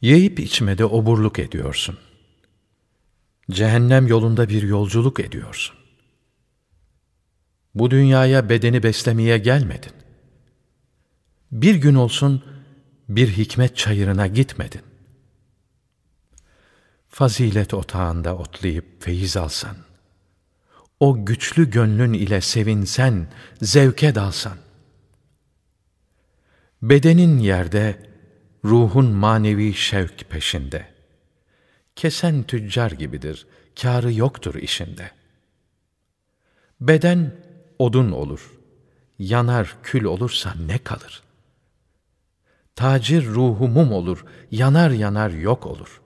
Yiyip içmede oburluk ediyorsun. Cehennem yolunda bir yolculuk ediyorsun. Bu dünyaya bedeni beslemeye gelmedin. Bir gün olsun bir hikmet çayırına gitmedin. Fazilet otağında otlayıp feyiz alsan, o güçlü gönlün ile sevinsen, zevke dalsan, bedenin yerde, ruhun manevi şevk peşinde. Kesen tüccar gibidir, kârı yoktur işinde. Beden odun olur, yanar kül olursa ne kalır? Tacir ruhu mum olur, yanar yanar yok olur.''